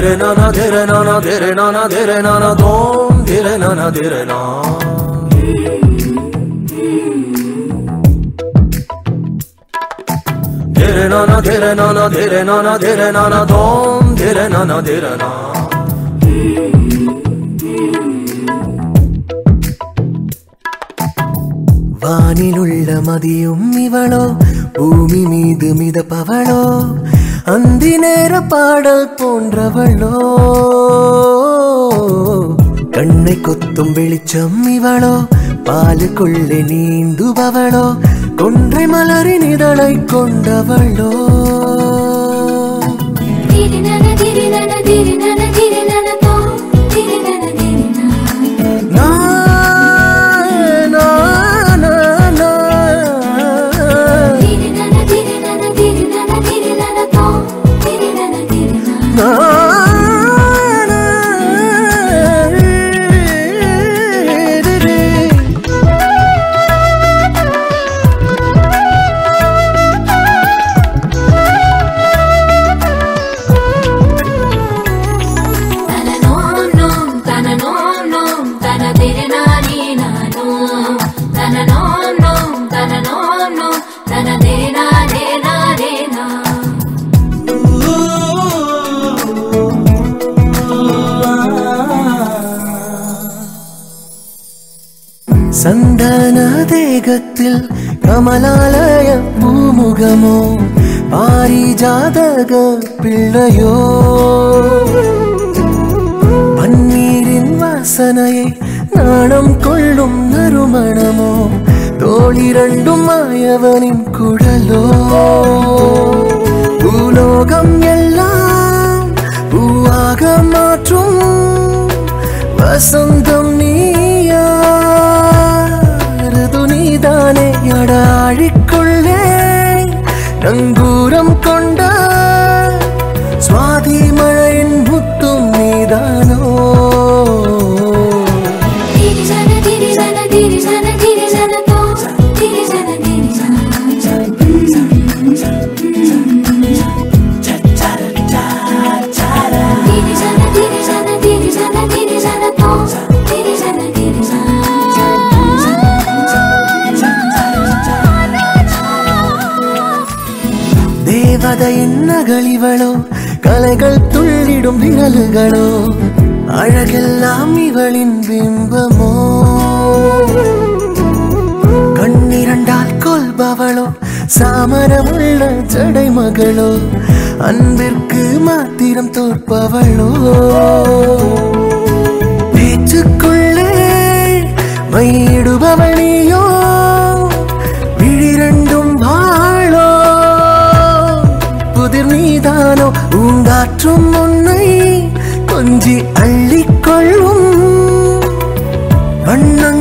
na dire na na dire na na dire na na dom dire na na dire na dire na na dire na na dire na na dire na na dom dire na na dire na வானிலுள்ள மதியும் இவளோ பூமி மீது மிதப்பவளோ அந்தி நேர பாடல் போன்றவளோ. கண்ணை கொத்தும் வெளிச்சம் இவளோ பாலுக்குள்ளே நீந்துபவளோ கொன்றை மலரின் இதழை கொண்டவளோ. ना സന്താനദേഹത്തിൽ കമലാലയ പൂമുഖമോ പാരിജാതക പിള്ളയോ? പന്നീരിൻ വാസനയെ നാണം കൊള്ളും നറുമണമോ തോളി രണ്ടുമായവനിൻ കുഴലോ ഭൂലോകം എല്ലാം പൂവാകം മാറ്റും വസന്തം നീ அடாழிக்குள்ளே கதையின் நகலிவளோ கலைகள் துள்ளிடும் விரல்களோ அழகெல்லாம் இவளின் பிம்பமோ? கண்ணிரண்டால் கொள்பவளோ? சாமரமுள்ள ஜடை மகளோ? அன்பிற்கு மாத்திரம் தோற்பவளோ? பேச்சுக்குள்ளே மையிடுபவள் കുതിർ നീതാനോ ഉണ്ടാറ്റും ഒന്നൈ കൊഞ്ചി അള്ളിക്കൊള്ളും. വണ്ണം